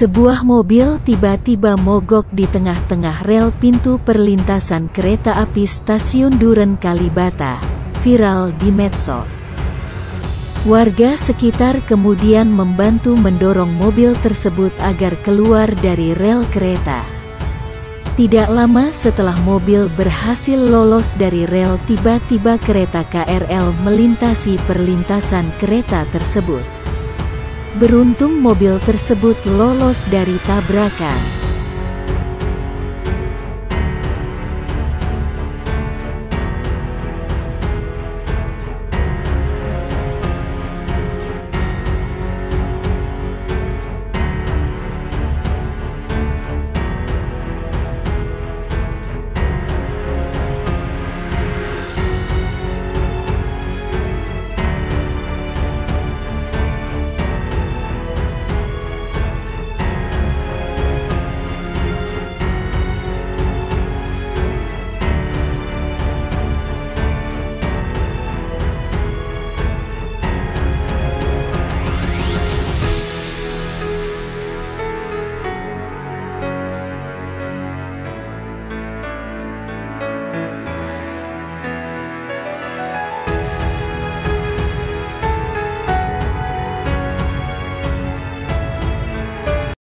Sebuah mobil tiba-tiba mogok di tengah-tengah rel pintu perlintasan kereta api stasiun Duren Kalibata, viral di medsos. Warga sekitar kemudian membantu mendorong mobil tersebut agar keluar dari rel kereta. Tidak lama setelah mobil berhasil lolos dari rel tiba-tiba kereta KRL melintasi perlintasan kereta tersebut. Beruntung mobil tersebut lolos dari tabrakan.